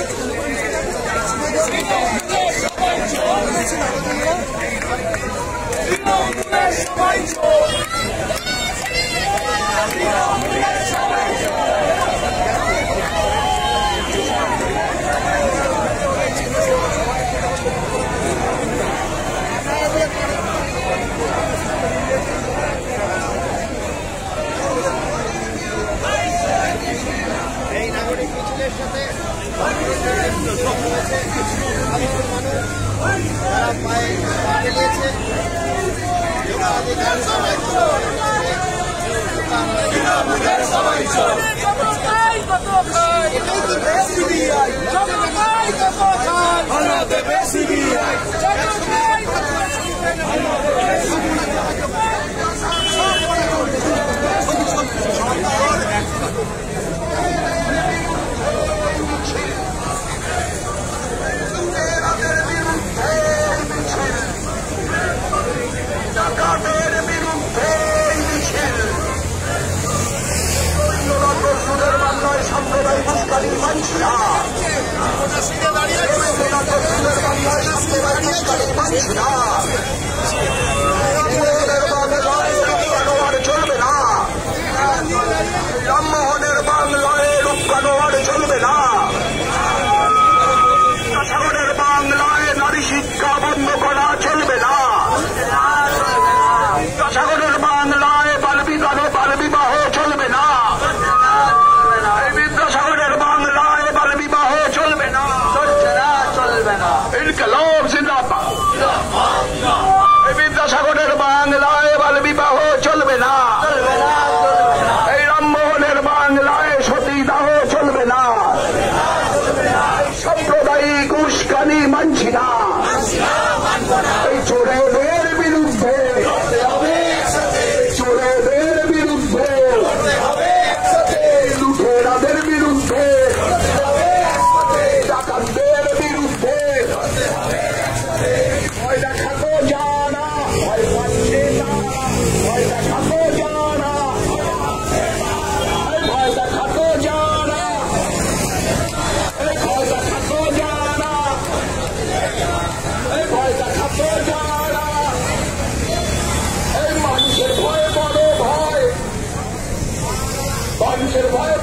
Thank you. তারা পায়ে পা মিলিয়েছে ডাকাতের Panchira. আব্দুল কালাম জিন্দাবাদ বাংলায় বাল বিবাহ চলবে না এই রামমোহনের বাংলায় সতীদাহ চলবে না সাম্প্রদায়িক উস্কানি মানছি না এই চোরেদের বিরুদ্ধে চোরেদের বিরুদ্ধে লুঠেরাদের বিরুদ্ধে Goodbye.